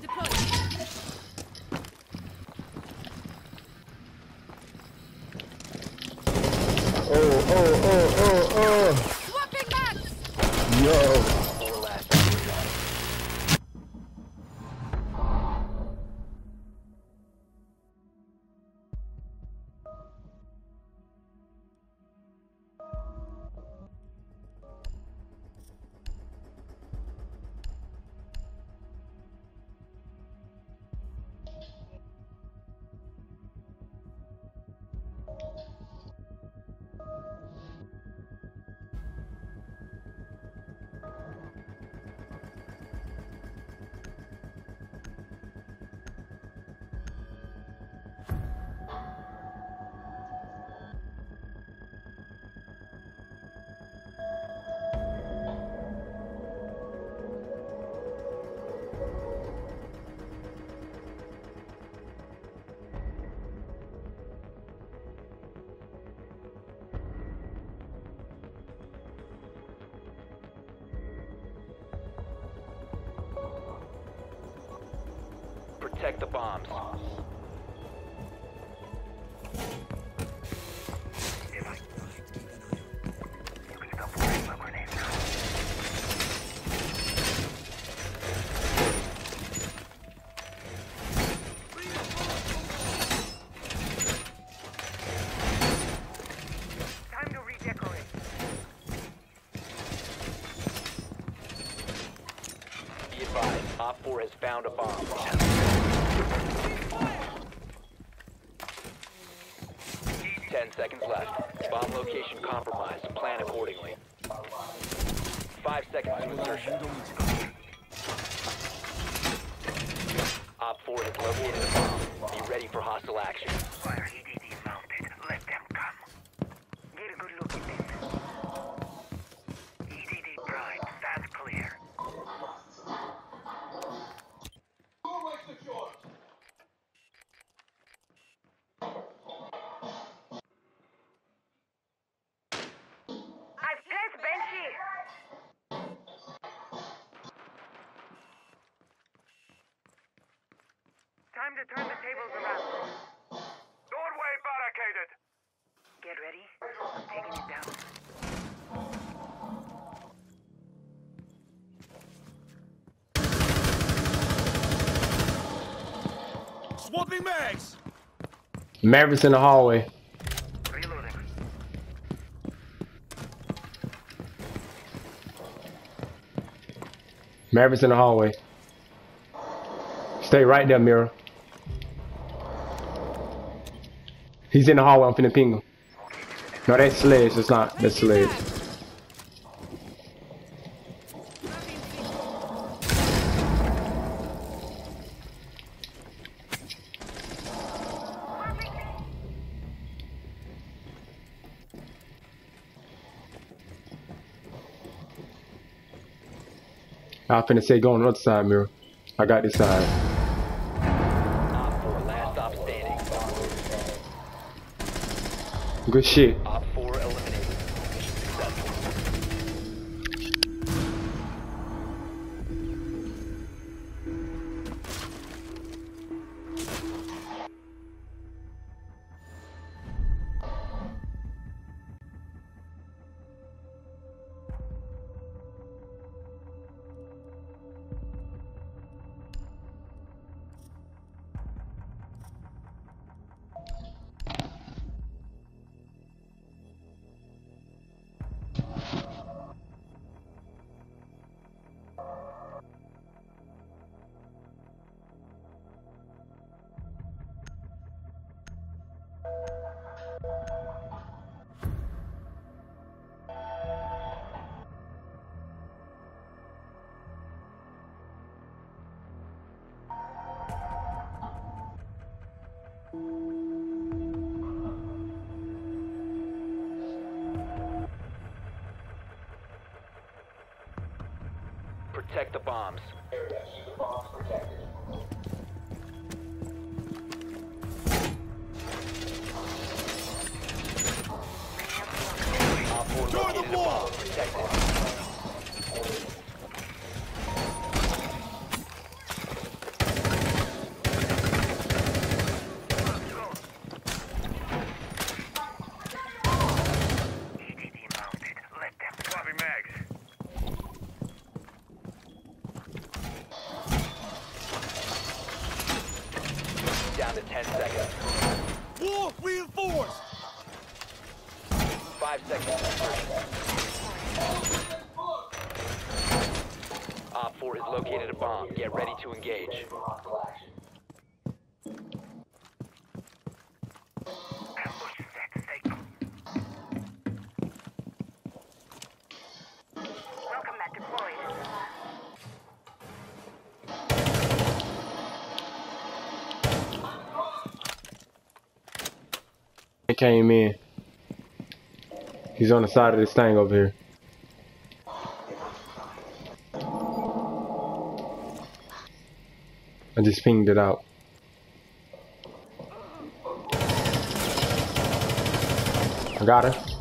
Deployed. Protect the bombs. Time to redecorate. Be advised, Op 4 has found a bomb. Ten seconds left. Bomb location compromised. Plan accordingly. Five seconds to insertion. Op 4 has located a bomb. Be ready for hostile action. Fire EDD mounted. Let them come. Get a good look at this. EDD prime. That's clear. I've placed Banshee. Time to turn around. Doorway barricaded. Get ready. I'm taking it down. Swapping mags! Mavericks in the hallway. Reloading. Mavericks in the hallway. Stay right there, Mirror. He's in the hallway. I'm finna ping him. No, that's Sledge. It's not. That's Sledge. I'm finna say go on the other side, Mirror. I got this side. Good shit. Op Protect the bombs. Op 4 Join the wall. bomb. Protect it. Down to 10 seconds. War reinforced! Five seconds. Op 4 has located a bomb. Get ready to engage. Ambush set. Stay Welcome mat deployed. He came in. He's on the side of this thing over here. I just pinged it out. I got her.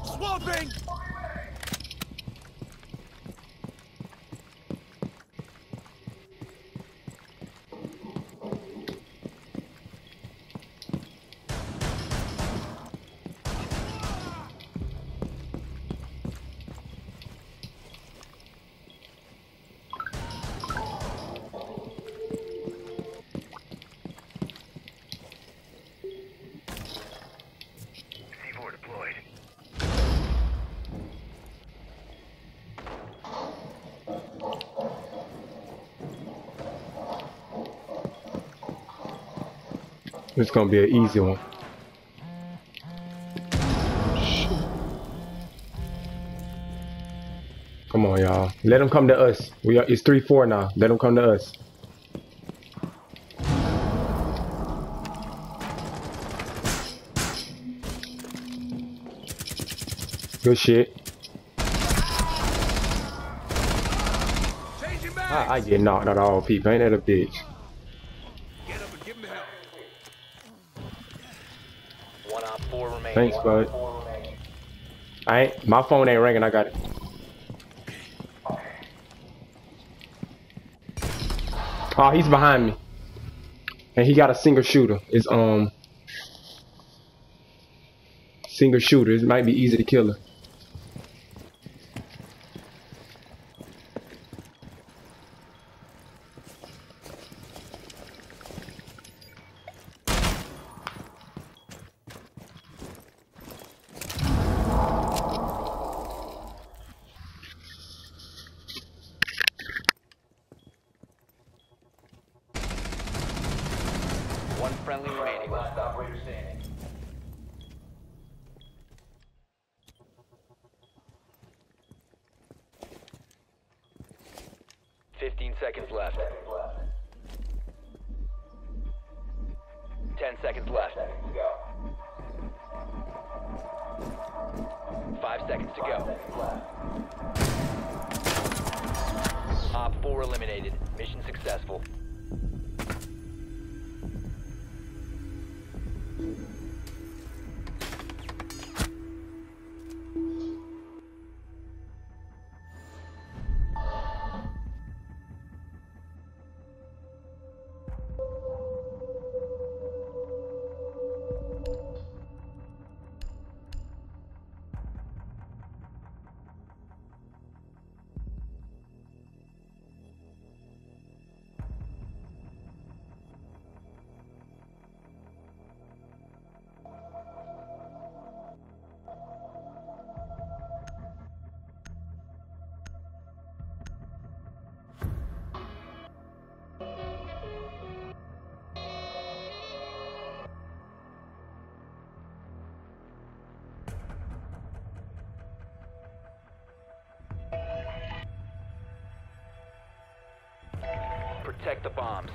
It's gonna be an easy one. Come on, y'all. Let them come to us. We are. It's three four now. Let them come to us. Good shit. I, I get knocked out all people. Ain't that a bitch? Get up and give him help. One Op 4 remaining. Thanks, bud. I ain't. My phone ain't ringing. I got it. Oh, he's behind me. And he got a single shooter. It's um single shooter. It might be easy to kill her. One friendly remaining. Last operator standing. Fifteen seconds left. Ten seconds left. Five seconds to go. Op 4 eliminated. Mission successful. Mm-hmm. Protect the bombs.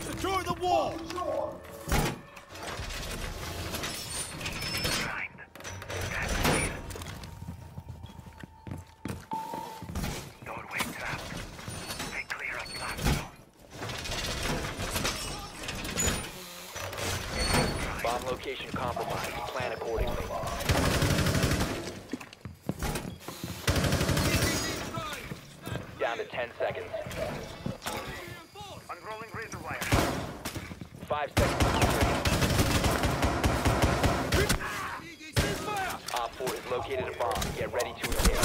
Secure the wall! Grind. Gas clear. Doorway trapped. Stay clear of blast zone. Bomb location compromised. Plan accordingly. Down to 10 seconds. Unrolling razor wire. Five seconds. Op 4 has located a bomb. Get ready to engage.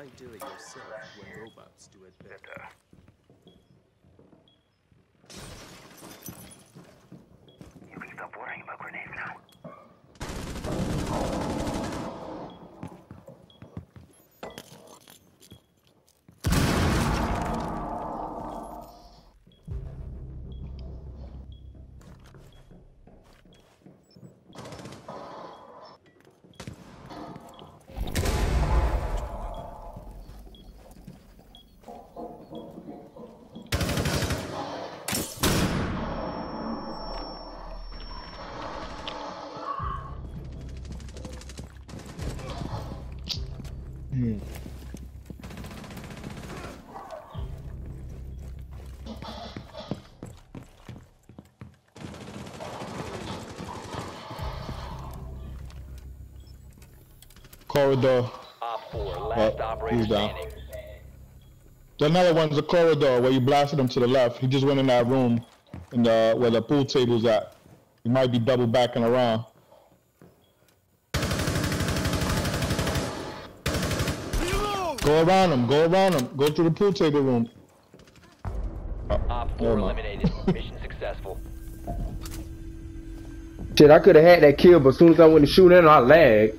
Why do it yourself when robots do it better? You Corridor. Op 4, last Oh, he's down. standing. The another one's the corridor where you blasted him to the left. He just went in that room and uh, where the pool table's at. He might be double backing around. Go around him. Go around him. Go to the pool table room. Op 4 eliminated. Mission successful. Shit, I could have had that kill, but as soon as I went to shoot in, I lagged.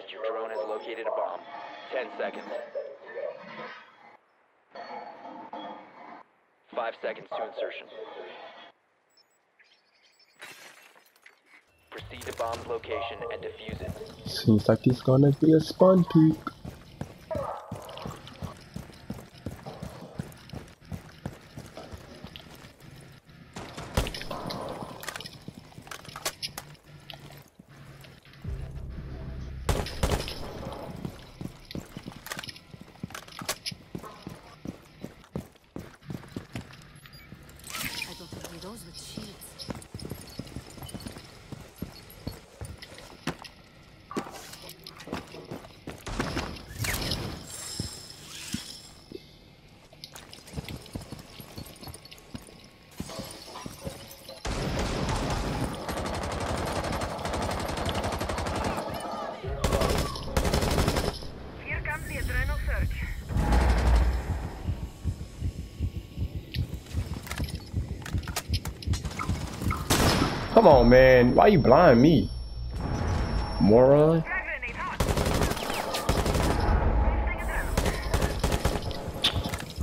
advised your drone has located a bomb. 10 seconds. 5 seconds to insertion. Proceed to bomb's location and defuse it. Seems like it's gonna be a spawn peek. I don't think we those with shields. Here comes the adrenal surge. Come on, man. Why you blind me? Moron.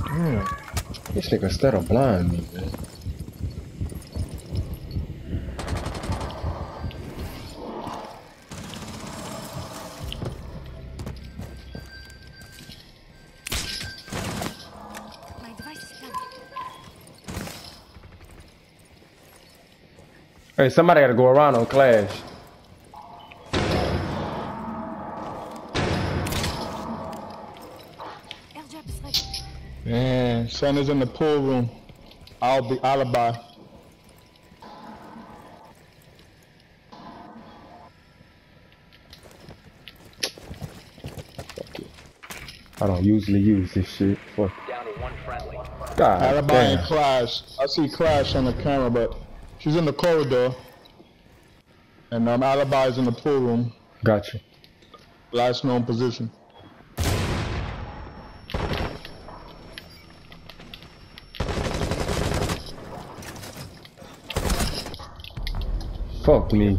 Boosting. This nigga instead of blind me, man. Hey, somebody gotta go around on Clash. Airdrop. Man, son is in the pool room. I'll be alibi. I don't usually use this shit. Fuck. Down to one friendly. God Alibi damn. and Clash. I see Clash on the camera, but she's in the corridor. And um, Alibi's in the pool room. Gotcha. Last known position. Fuck me.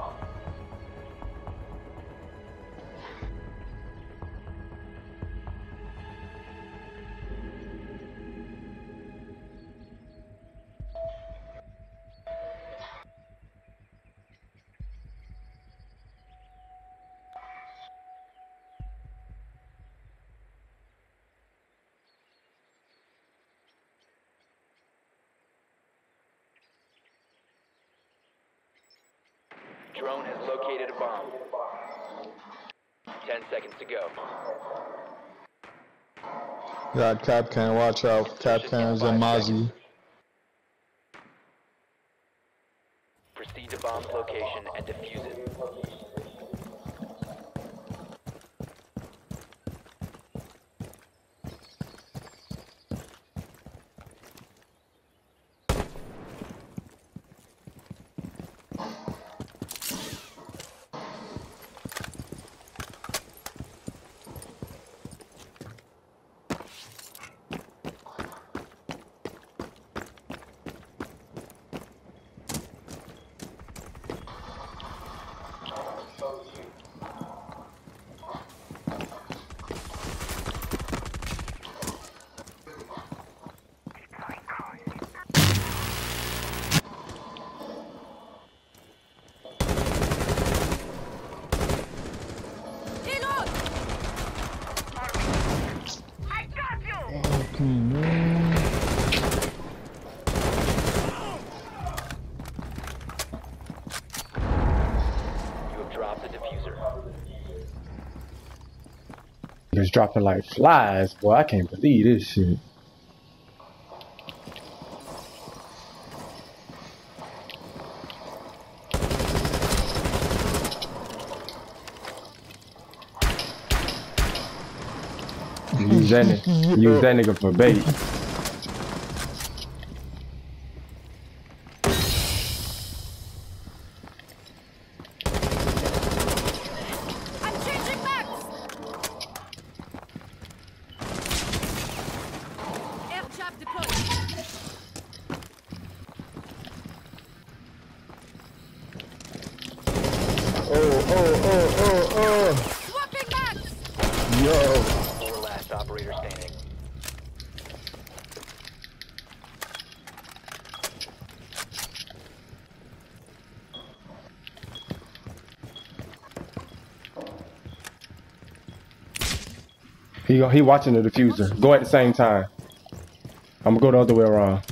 Drone has located a bomb. Ten seconds to go. Got Kapkan, watch out. Kapkan's and Mozzie. Proceed to bomb's location and defuse dropping like flies. Boy, I can't believe this shit. Use that nigga for bait. I'm changing max! Air trap deployed. Oh, oh, oh, oh, Swapping max! oh. Yo. Four last operator standing. He he watching the diffuser. Go at the same time. I'm gonna go the other way around.